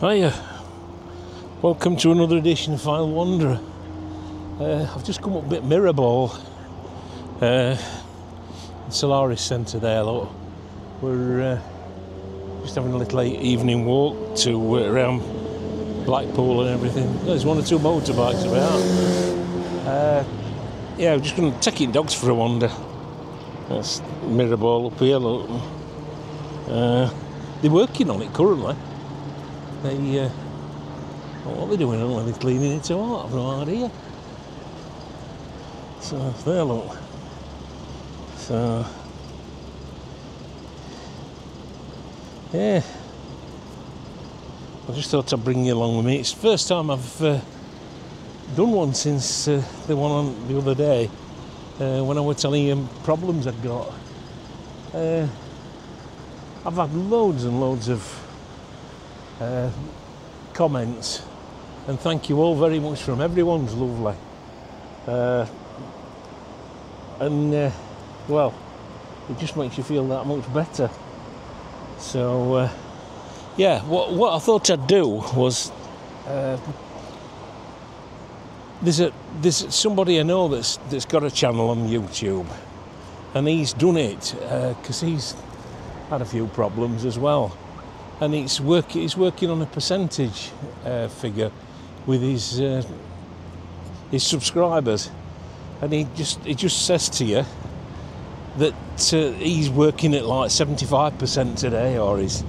Hiya. Welcome to another edition of Fylde Wanderer. Uh, I've just come up a bit Mirrorball. Uh, Solaris Centre there, look. We're uh, just having a little evening walk to uh, around Blackpool and everything. There's one or two motorbikes about. Uh, yeah, we're just going to taking dogs for a wander. That's Mirrorball up here, look. Uh, they're working on it currently. They, uh, what are they doing? I don't know. Cleaning it out. I've no idea. So there, look. So yeah, I just thought I'd bring you along with me. It's the first time I've uh, done one since uh, the one on the other day uh, when I was telling you problems I'd got. Uh, I've had loads and loads of uh, comments, and thank you all very much from everyone's lovely. Uh, and uh, well, it just makes you feel that much better. So, uh, yeah, what what I thought I'd do was uh, there's a there's somebody I know that's that's got a channel on YouTube, and he's done it because he's had a few problems as well and it's work, he's working on a percentage uh, figure with his uh, his subscribers, and he just he just says to you that uh, he's working at like seventy five percent today, or he's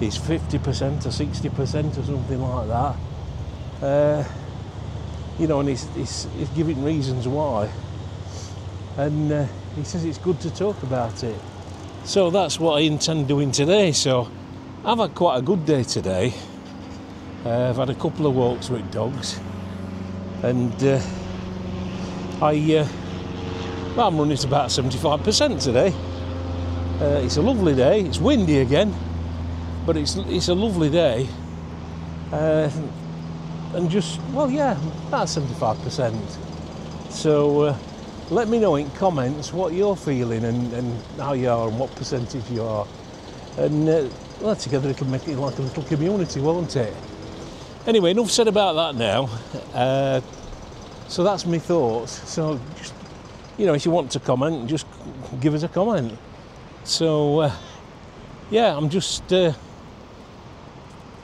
he's fifty percent or sixty percent or something like that. Uh, you know, and he's, he's, he's giving reasons why, and uh, he says it's good to talk about it. So that's what I intend doing today. So I've had quite a good day today. Uh, I've had a couple of walks with dogs, and uh, I uh, well, I'm running at about 75% today. Uh, it's a lovely day. It's windy again, but it's it's a lovely day. Uh, and just well, yeah, about 75%. So uh, let me know in comments what you're feeling and, and how you are and what percentage you are. And well, together it'll make it like a little community, won't it? Anyway, enough said about that now. Uh, so that's my thoughts. So, just, you know, if you want to comment, just give us a comment. So, uh, yeah, I'm just uh,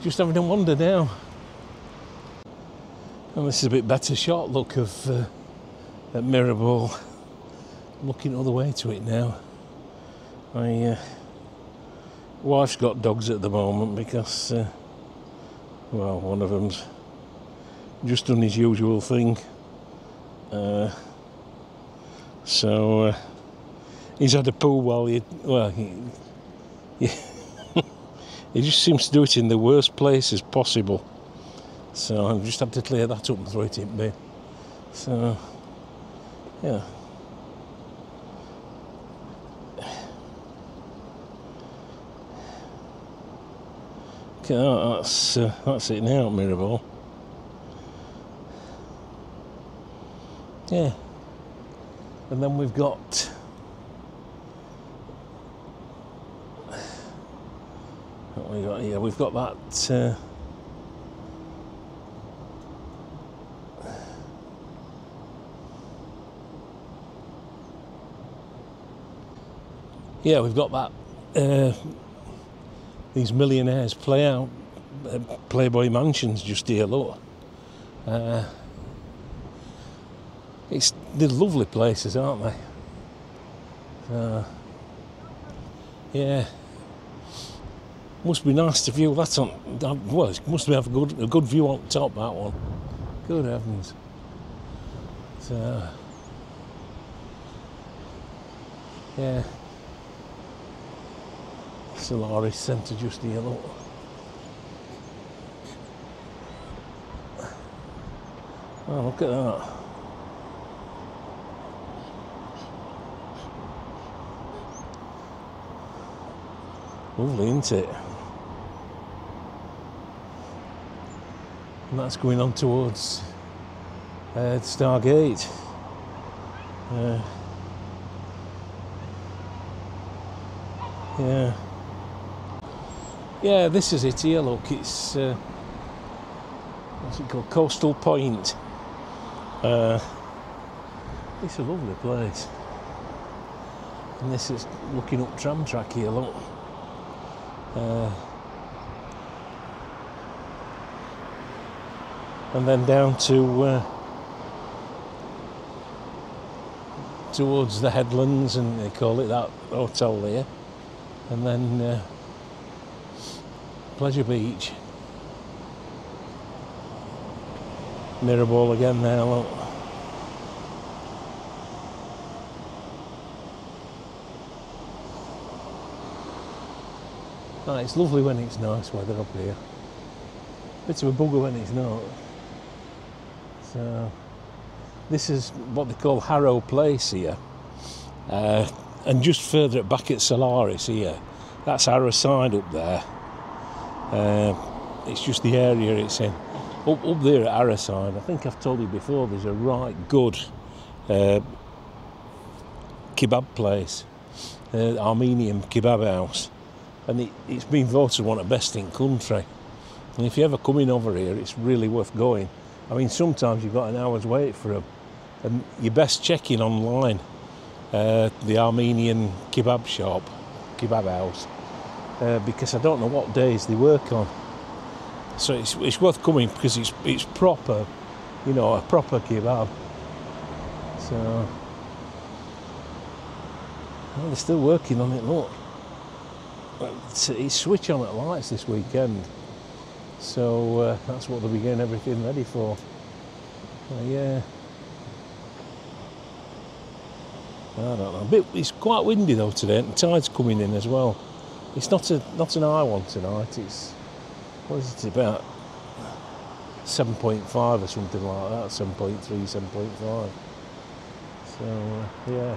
just having a wander now. And this is a bit better shot look of uh, at Mirrorball. looking all the way to it now. I uh, wife's got dogs at the moment because, uh, well, one of them's just done his usual thing. Uh, so uh, he's had a poo while he, well, he, he, he just seems to do it in the worst places possible. So I've just had to clear that up and throw it in bin. So, yeah. Okay, that's uh, that's it now, Mirrorball. Yeah, and then we've got what we got here. We've got that. Uh, yeah, we've got that. Uh, these millionaires play out Playboy mansions just here, look. Uh, it's they're lovely places, aren't they? Uh, yeah. Must be nice to view that on. Well, it must be have a good a good view on top that one. Good heavens. So, yeah. Solaris Centre just here, look. Oh, look at that. Lovely, isn't it? And that's going on towards uh, Starr Gate. Uh, Yeah, this is it here. Look, it's uh, what's it called? Coastal Point. Uh, it's a lovely place. And this is looking up tram track here. Look. Uh, and then down to uh, towards the headlands, and they call it that hotel there, and then uh, Pleasure Beach. Mirrorball again now. Look. Ah, it's lovely when it's nice weather up here. Bit of a bugger when it's not. So this is what they call Harrow Place here. Uh, and just further back at Solaris here, that's Harrow side up there. Uh, it's just the area it's in. Up, up there at Harrow side, I think I've told you before, there's a right good uh, kebab place, uh, Armenian kebab house, and it, it's been voted one of the best in country. And if you ever come in over here, it's really worth going. I mean, sometimes you've got an hour's wait for them, and you best check in online uh, the Armenian kebab shop, kebab house, uh, because I don't know what days they work on. So it's, it's worth coming because it's it's proper, you know, a proper kebab. So well, they're still working on it. Look, it's, it's switch on at lights this weekend. So uh, that's what they'll be getting everything ready for. Yeah. I don't know. Bit, it's quite windy though today, and the tide's coming in as well. It's not a not an high one tonight. It's what is it about 7.5 or something like that. 7.3, 7.5. So uh, yeah.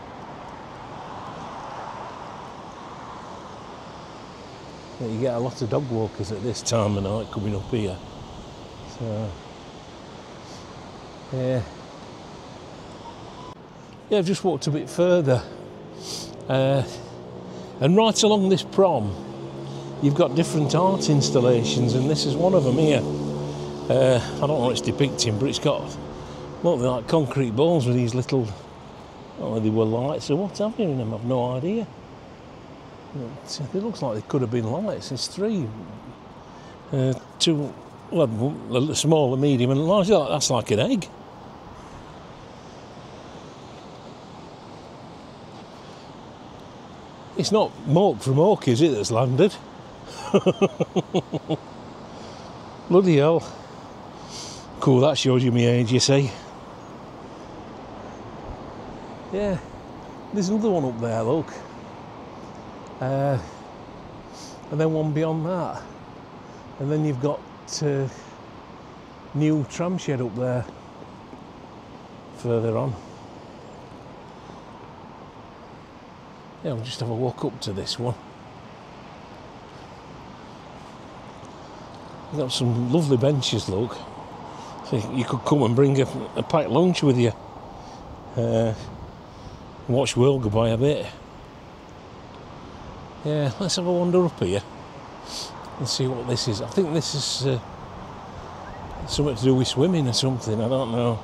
Yeah, you get a lot of dog walkers at this time of night coming up here. So, yeah. Yeah, I've just walked a bit further. Uh, and right along this prom, you've got different art installations, and this is one of them here. Uh, I don't know what it's depicting, but it's got, look, they're like concrete balls with these little, I they were lights or what have you in them, I've no idea. It looks like they could have been lights. There's three, uh, two, well, a medium, and large. That's like an egg. It's not Mork from Ork, is it, that's landed? Bloody hell. Cool, that shows you my age, you see. Yeah, there's another one up there, look. Uh, and then one beyond that. And then you've got uh, new tram shed up there further on. Yeah, we'll just have a walk up to this one. We've got some lovely benches, look. So you could come and bring a, a packed lunch with you. Uh, watch world go by a bit. Yeah, let's have a wander up here and see what this is. I think this is uh, something to do with swimming or something. I don't know.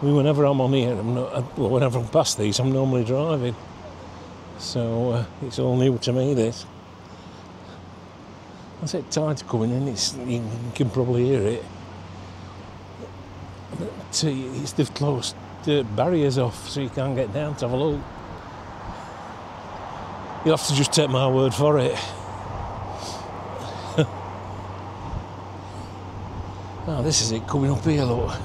I mean, whenever I'm on here, I'm not, uh, well, whenever I'm past these, I'm normally driving. So uh, it's all new to me, this. I said tide's coming in, it's, you can probably hear it. But, uh, it's, they've closed the barriers off so you can't get down to have a look. You'll have to just take my word for it. oh, this is it coming up here, look.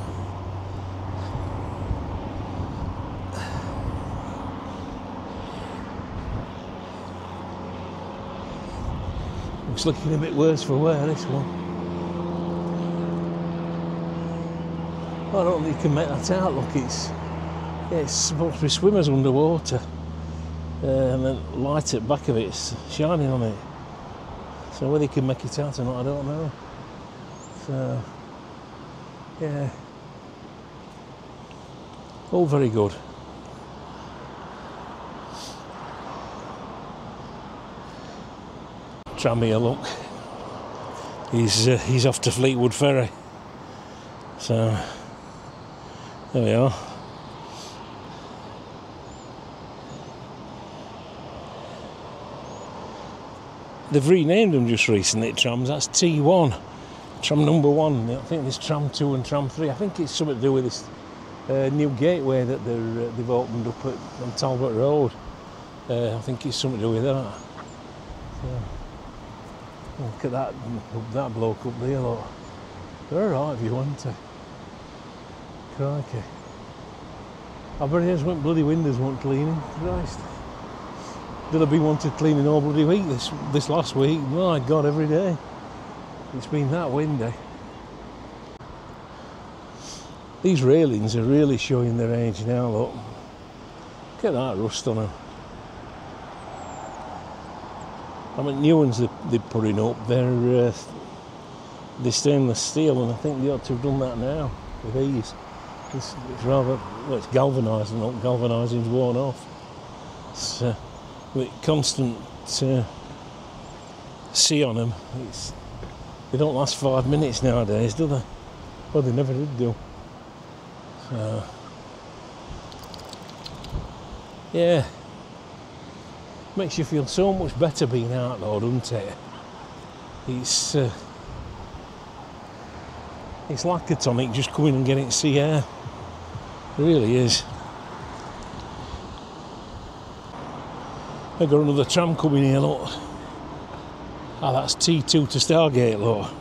Looks looking a bit worse for wear, this one. I don't think you can make that out, look, it's, yeah, it's supposed to be swimmers underwater. Uh, and then light at the back of it's shining on it. So whether you can make it out or not, I don't know. So, yeah. All very good. Tram here, look. he's uh, he's off to Fleetwood Ferry. So there we are. They've renamed them just recently, trams. That's T1, tram number one. I think there's tram two and tram three. I think it's something to do with this uh, new gateway that they're, uh, they've opened up at, on Talbot Road. Uh, I think it's something to do with that. Look at that, that bloke up there, look. They're alright if you want to. Crikey. I bet his went bloody windows weren't cleaning. Christ. Did I be wanted cleaning all bloody week this this last week? My God, every day. It's been that windy. These railings are really showing their age now, look. Look at that rust on them. I mean, new ones they, they're putting up, they're, uh, they're stainless steel, and I think they ought to have done that now with these. It's, it's rather, well, it's galvanising, not galvanising's worn off. It's, uh, with constant uh, sea on them, it's, they don't last five minutes nowadays, do they? Well, they never did do. So, yeah, makes you feel so much better being out, though, doesn't it? It's uh, it's like a tonic, just come in and get it sea air. It really is. I got another tram coming here, look. Ah, that's T2 to Starr Gate, look.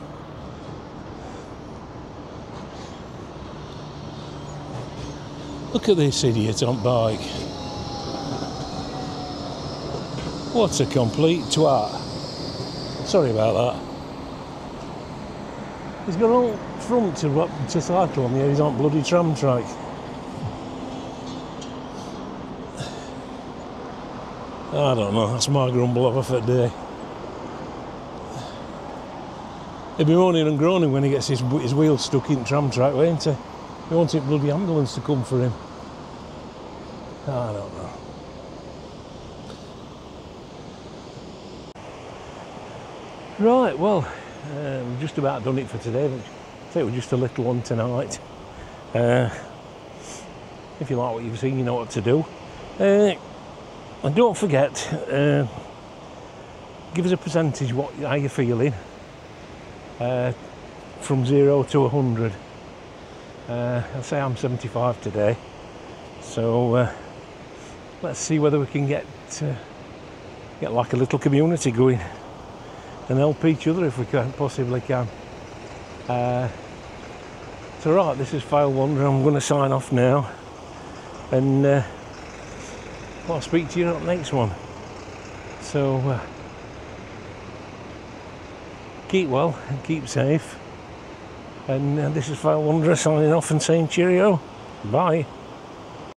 Look at this idiot on bike. What a complete twat. Sorry about that. He's got all front to, to cycle on here, he's on bloody tram track. I don't know, that's my grumble of a fit day. He'll be moaning and groaning when he gets his, his wheel stuck in tram track, won't he? He wants a bloody ambulance to come for him. I don't know. Right, well, uh, we've just about done it for today. But I think we're just a little one tonight. Uh, if you like what you've seen, you know what to do. Uh, and don't forget, uh, give us a percentage what how you're feeling uh, from zero to hundred. Uh, I'll say I'm 75 today, so let's see whether we can get get like a little community going and help each other if we can possibly can. Uh, so right, this is Fylde Wonder. I'm going to sign off now, and uh, I'll speak to you on the next one. So uh, keep well and keep safe. And uh, this is Fylde Wanderer signing off and saying cheerio. Bye.